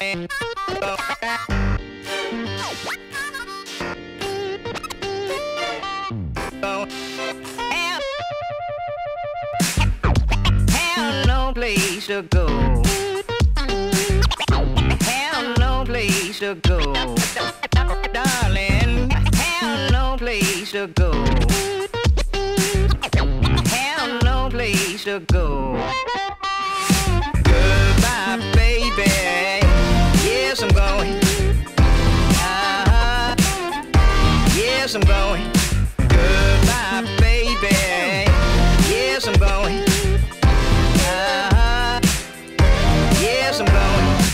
no place to go. Have no place to go. Darling, no place to go. No place to go. Yes, I'm going. Goodbye, baby. Yes, I'm going. Uh -huh. Yes, I'm going.